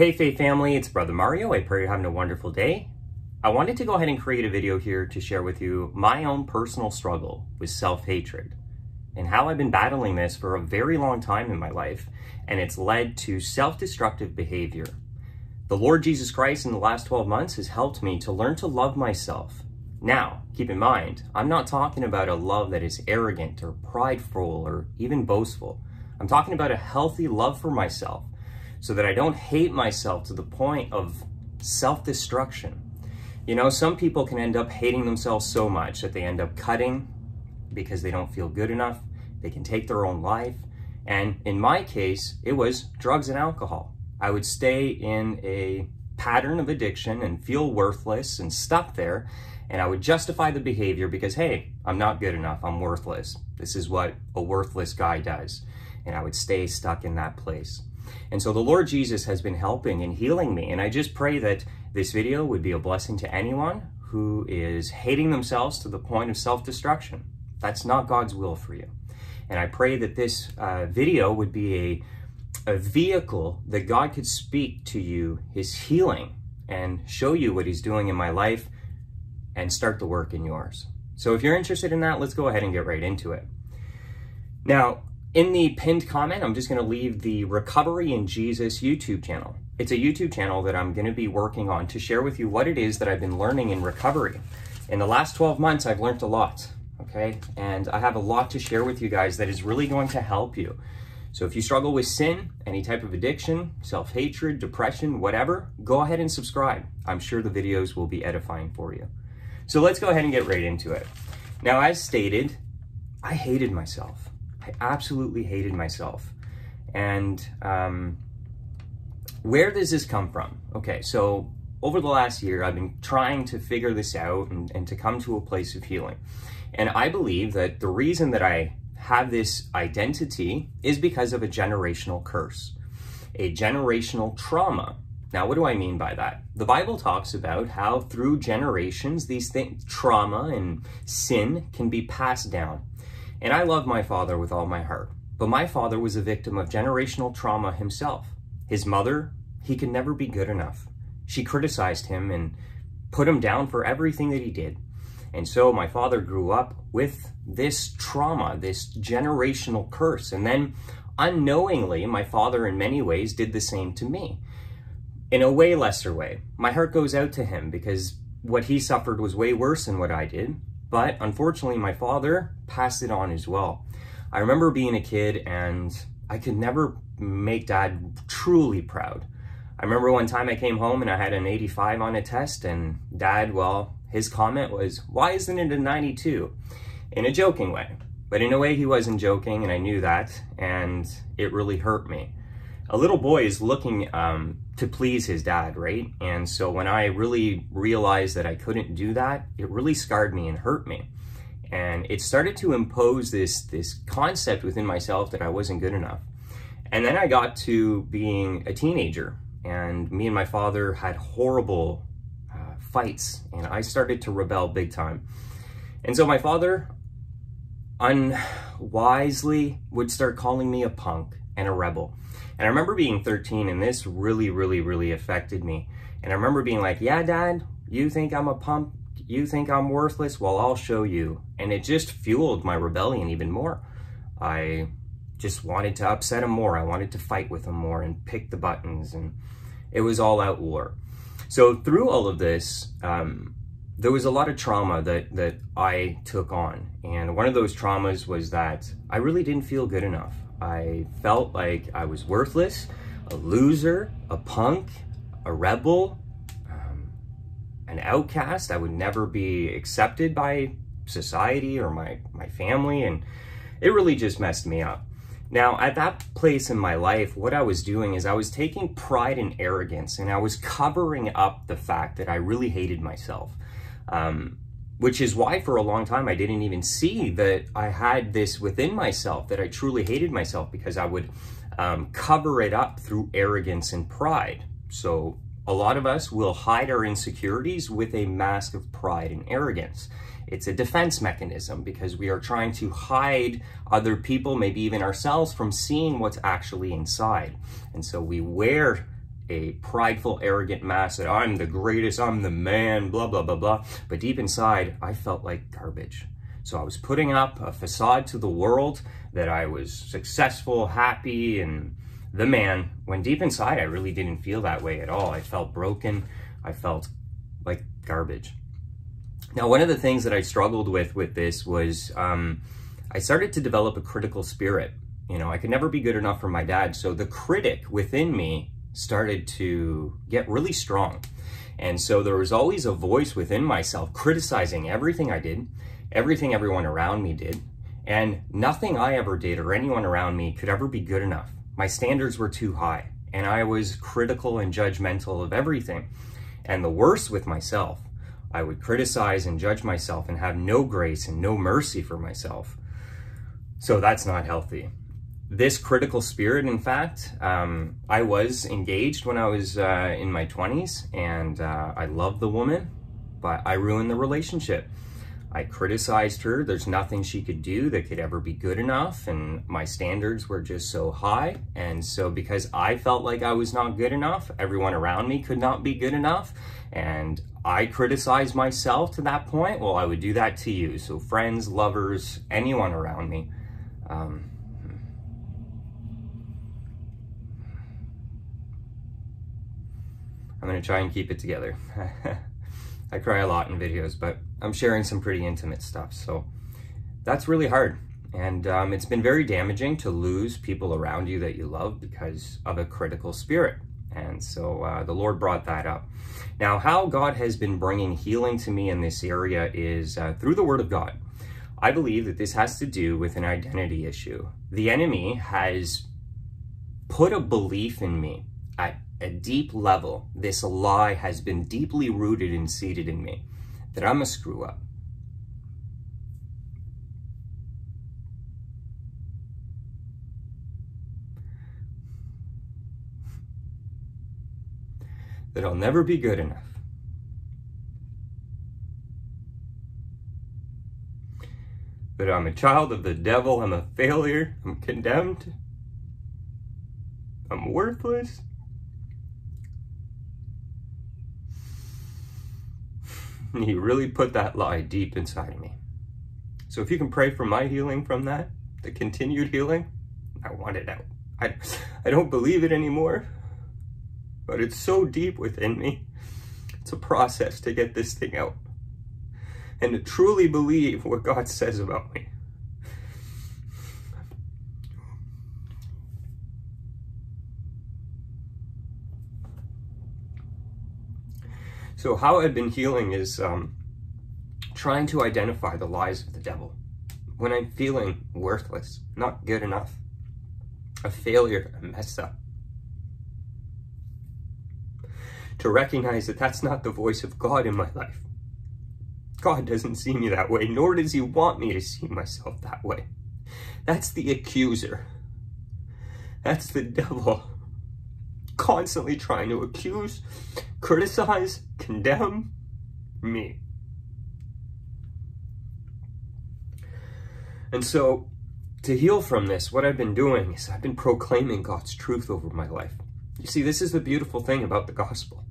Hey Faith family, it's Brother Mario. I pray you're having a wonderful day. I wanted to go ahead and create a video here to share with you my own personal struggle with self-hatred and how I've been battling this for a very long time in my life and it's led to self-destructive behavior. The Lord Jesus Christ in the last 12 months has helped me to learn to love myself. Now, keep in mind, I'm not talking about a love that is arrogant or prideful or even boastful. I'm talking about a healthy love for myself so that I don't hate myself to the point of self-destruction. You know, some people can end up hating themselves so much that they end up cutting because they don't feel good enough. They can take their own life. And in my case, it was drugs and alcohol. I would stay in a pattern of addiction and feel worthless and stuck there. And I would justify the behavior because, hey, I'm not good enough. I'm worthless. This is what a worthless guy does. And I would stay stuck in that place. And so the Lord Jesus has been helping and healing me. And I just pray that this video would be a blessing to anyone who is hating themselves to the point of self-destruction. That's not God's will for you. And I pray that this uh, video would be a, a vehicle that God could speak to you his healing and show you what he's doing in my life and start the work in yours. So if you're interested in that, let's go ahead and get right into it. Now, in the pinned comment, I'm just going to leave the Recovery in Jesus YouTube channel. It's a YouTube channel that I'm going to be working on to share with you what it is that I've been learning in recovery. In the last 12 months, I've learned a lot, okay? And I have a lot to share with you guys that is really going to help you. So if you struggle with sin, any type of addiction, self-hatred, depression, whatever, go ahead and subscribe. I'm sure the videos will be edifying for you. So let's go ahead and get right into it. Now, as stated, I hated myself. Absolutely hated myself. And um, where does this come from? Okay, so over the last year, I've been trying to figure this out and, and to come to a place of healing. And I believe that the reason that I have this identity is because of a generational curse, a generational trauma. Now, what do I mean by that? The Bible talks about how through generations, these things, trauma and sin can be passed down. And I love my father with all my heart. But my father was a victim of generational trauma himself. His mother, he could never be good enough. She criticized him and put him down for everything that he did. And so my father grew up with this trauma, this generational curse. And then unknowingly, my father in many ways did the same to me. In a way lesser way. My heart goes out to him because what he suffered was way worse than what I did. But unfortunately, my father passed it on as well. I remember being a kid and I could never make dad truly proud. I remember one time I came home and I had an 85 on a test and dad, well, his comment was, why isn't it a 92? In a joking way. But in a way he wasn't joking and I knew that and it really hurt me. A little boy is looking um, to please his dad, right? And so when I really realized that I couldn't do that, it really scarred me and hurt me. And it started to impose this, this concept within myself that I wasn't good enough. And then I got to being a teenager and me and my father had horrible uh, fights and I started to rebel big time. And so my father unwisely would start calling me a punk and a rebel. And I remember being 13 and this really, really, really affected me. And I remember being like, yeah, dad, you think I'm a pump? You think I'm worthless? Well, I'll show you. And it just fueled my rebellion even more. I just wanted to upset him more. I wanted to fight with him more and pick the buttons. And it was all out war. So through all of this, um, there was a lot of trauma that, that I took on. And one of those traumas was that I really didn't feel good enough. I felt like I was worthless, a loser, a punk, a rebel, um, an outcast. I would never be accepted by society or my, my family. And it really just messed me up. Now, at that place in my life, what I was doing is I was taking pride and arrogance and I was covering up the fact that I really hated myself. Um, which is why for a long time I didn't even see that I had this within myself, that I truly hated myself because I would um, cover it up through arrogance and pride. So a lot of us will hide our insecurities with a mask of pride and arrogance. It's a defense mechanism because we are trying to hide other people, maybe even ourselves, from seeing what's actually inside. And so we wear a prideful, arrogant mass that I'm the greatest, I'm the man, blah, blah, blah, blah. But deep inside, I felt like garbage. So I was putting up a facade to the world that I was successful, happy, and the man, when deep inside, I really didn't feel that way at all. I felt broken. I felt like garbage. Now, one of the things that I struggled with with this was um, I started to develop a critical spirit. You know, I could never be good enough for my dad. So the critic within me started to get really strong. And so there was always a voice within myself criticizing everything I did, everything everyone around me did, and nothing I ever did or anyone around me could ever be good enough. My standards were too high, and I was critical and judgmental of everything. And the worst with myself, I would criticize and judge myself and have no grace and no mercy for myself. So that's not healthy. This critical spirit, in fact, um, I was engaged when I was uh, in my 20s and uh, I loved the woman, but I ruined the relationship. I criticized her. There's nothing she could do that could ever be good enough. And my standards were just so high. And so because I felt like I was not good enough, everyone around me could not be good enough. And I criticized myself to that point. Well, I would do that to you. So friends, lovers, anyone around me. Um, I'm to try and keep it together. I cry a lot in videos, but I'm sharing some pretty intimate stuff. So that's really hard. And um, it's been very damaging to lose people around you that you love because of a critical spirit. And so uh, the Lord brought that up. Now, how God has been bringing healing to me in this area is uh, through the Word of God. I believe that this has to do with an identity issue. The enemy has put a belief in me at a deep level. This lie has been deeply rooted and seated in me that I'm a screw up. That I'll never be good enough. That I'm a child of the devil, I'm a failure, I'm condemned, I'm worthless. he really put that lie deep inside me. So if you can pray for my healing from that, the continued healing, I want it out. I, I don't believe it anymore, but it's so deep within me. It's a process to get this thing out and to truly believe what God says about me. So how I've been healing is um, trying to identify the lies of the devil. When I'm feeling worthless, not good enough, a failure, a mess up. To recognize that that's not the voice of God in my life. God doesn't see me that way, nor does he want me to see myself that way. That's the accuser. That's the devil constantly trying to accuse, criticize, condemn me. And so, to heal from this, what I've been doing is I've been proclaiming God's truth over my life. You see, this is the beautiful thing about the gospel.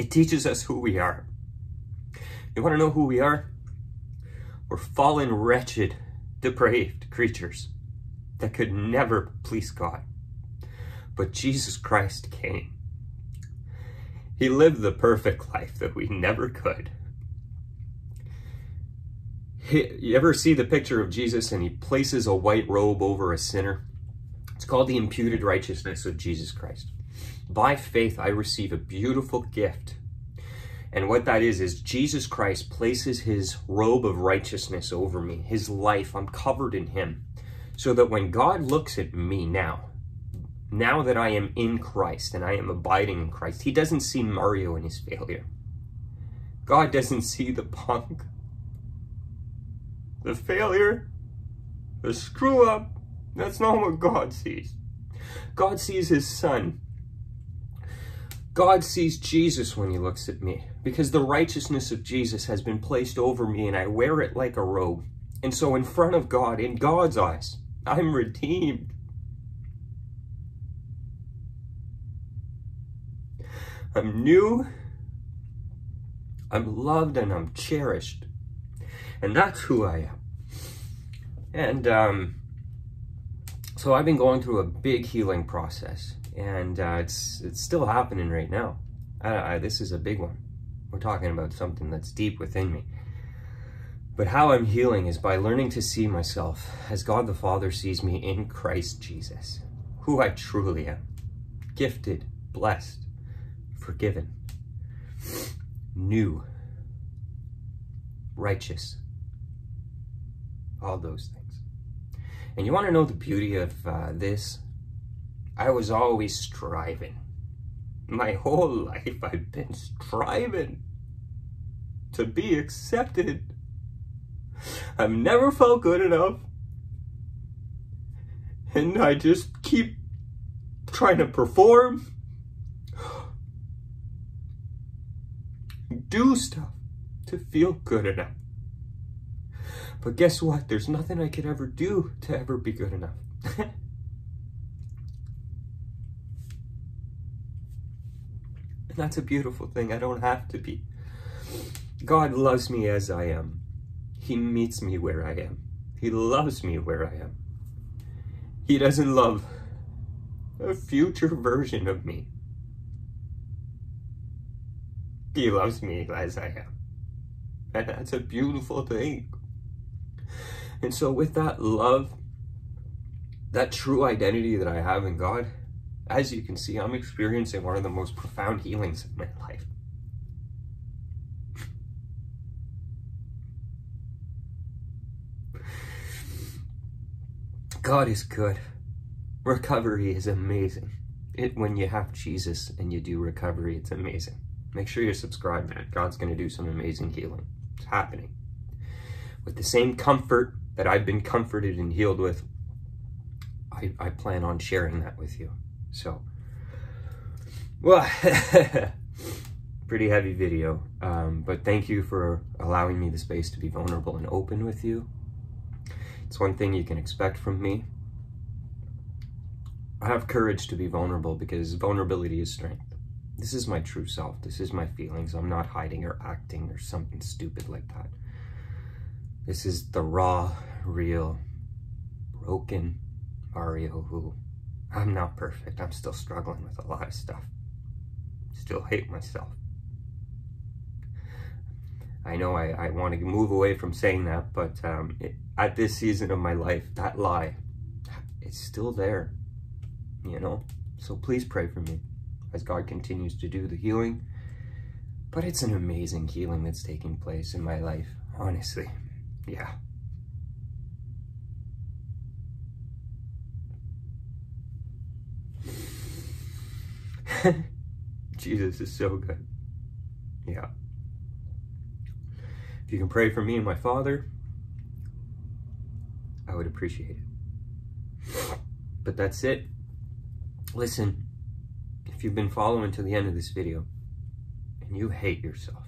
It teaches us who we are. You want to know who we are? We're fallen, wretched, depraved creatures that could never please God. But Jesus Christ came. He lived the perfect life that we never could. He, you ever see the picture of Jesus and he places a white robe over a sinner? It's called the imputed righteousness of Jesus Christ. By faith, I receive a beautiful gift. And what that is, is Jesus Christ places his robe of righteousness over me, his life. I'm covered in him so that when God looks at me now, now that I am in Christ and I am abiding in Christ, he doesn't see Mario and his failure. God doesn't see the punk, the failure, the screw up. That's not what God sees. God sees his son. God sees Jesus when he looks at me because the righteousness of Jesus has been placed over me and I wear it like a robe. And so in front of God, in God's eyes, I'm redeemed. I'm new. I'm loved and I'm cherished. And that's who I am. And um, so I've been going through a big healing process and uh, it's, it's still happening right now. I, I, this is a big one. We're talking about something that's deep within me. But how I'm healing is by learning to see myself as God the Father sees me in Christ Jesus, who I truly am. Gifted, blessed, forgiven, new, righteous, all those things. And you want to know the beauty of uh, this? I was always striving. My whole life I've been striving to be accepted. I've never felt good enough. And I just keep trying to perform, do stuff to feel good enough. But guess what? There's nothing I could ever do to ever be good enough. and that's a beautiful thing. I don't have to be. God loves me as I am. He meets me where I am. He loves me where I am. He doesn't love a future version of me. He loves me as I am. And that's a beautiful thing. And so with that love, that true identity that I have in God, as you can see, I'm experiencing one of the most profound healings of my life. God is good. Recovery is amazing. It, when you have Jesus and you do recovery, it's amazing. Make sure you're man. God's going to do some amazing healing. It's happening. With the same comfort that I've been comforted and healed with, I, I plan on sharing that with you. So, well, pretty heavy video, um, but thank you for allowing me the space to be vulnerable and open with you. It's one thing you can expect from me. I have courage to be vulnerable because vulnerability is strength. This is my true self. This is my feelings. I'm not hiding or acting or something stupid like that. This is the raw, real, broken Mario who I'm not perfect. I'm still struggling with a lot of stuff. Still hate myself. I know I, I want to move away from saying that, but um, it, at this season of my life, that lie, it's still there, you know? So please pray for me as God continues to do the healing. But it's an amazing healing that's taking place in my life, honestly. Yeah. Jesus is so good. Yeah. If you can pray for me and my father, I would appreciate it. But that's it. Listen, if you've been following to the end of this video and you hate yourself,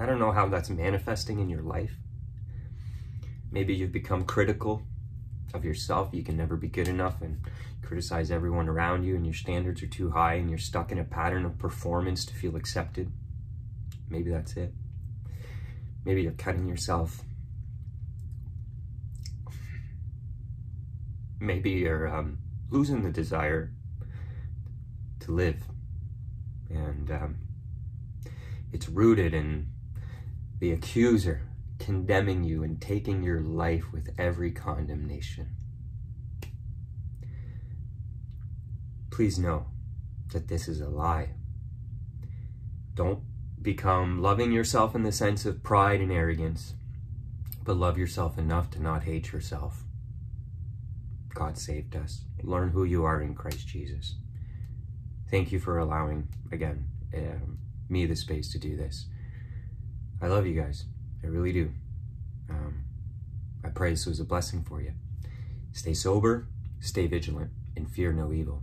I don't know how that's manifesting in your life, Maybe you've become critical of yourself. You can never be good enough and criticize everyone around you and your standards are too high and you're stuck in a pattern of performance to feel accepted. Maybe that's it. Maybe you're cutting yourself. Maybe you're um, losing the desire to live. And um, it's rooted in the accuser condemning you and taking your life with every condemnation. Please know that this is a lie. Don't become loving yourself in the sense of pride and arrogance, but love yourself enough to not hate yourself. God saved us. Learn who you are in Christ Jesus. Thank you for allowing, again, um, me the space to do this. I love you guys. I really do. Um, I pray this was a blessing for you. Stay sober, stay vigilant, and fear no evil.